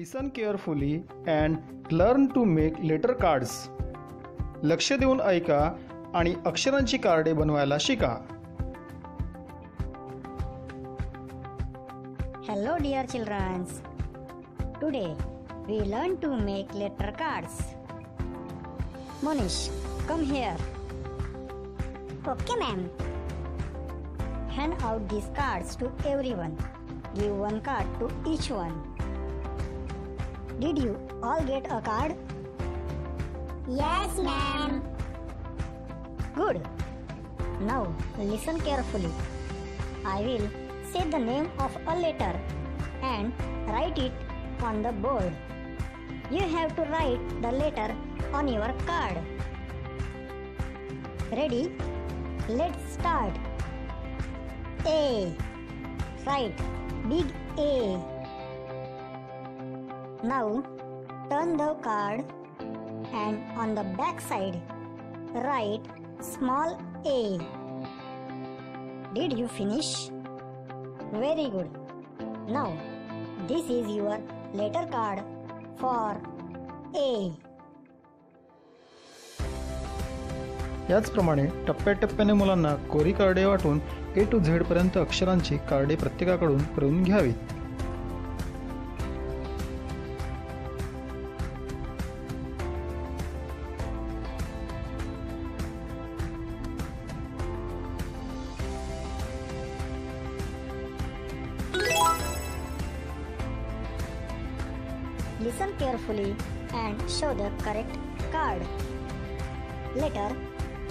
Listen carefully and learn to make letter cards लक्ष देऊन ऐका आणि अक्षरांची कार्डे बनवायला शिका. Hello dear childrens today we learn to make letter cards Manish come here okay ma'am hand out this cards to everyone give one card to each one Did you all get a card? Yes, ma'am. Good. Now listen carefully. I will say the name of a letter and write it on the board. You have to write the letter on your card. Ready? Let's start. A. Write big A. Now turn the card and on the back side write small a. Did you finish? Very good. Now, this is your letter card for A. याचप्रमाणे टप्प्याटप्प्याने मुलांना कोरी कार्डे वाटून ए to Z पर्यंत अक्षरांची कार्डे प्रत्येकाकडून करून घ्यावीत Listen carefully and show the correct card. Letter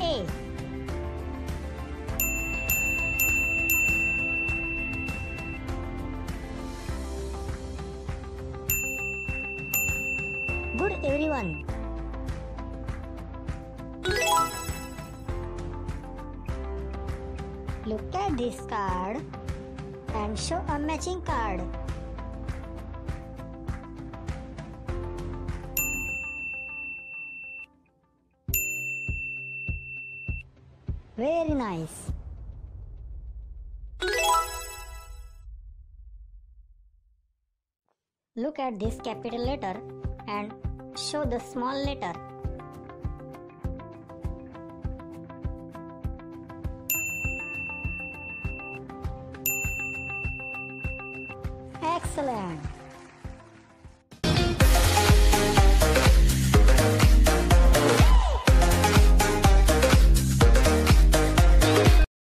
A. Good everyone. Look at this card and show a matching card. Very nice. Look at this capital letter and show the small letter. Excellent.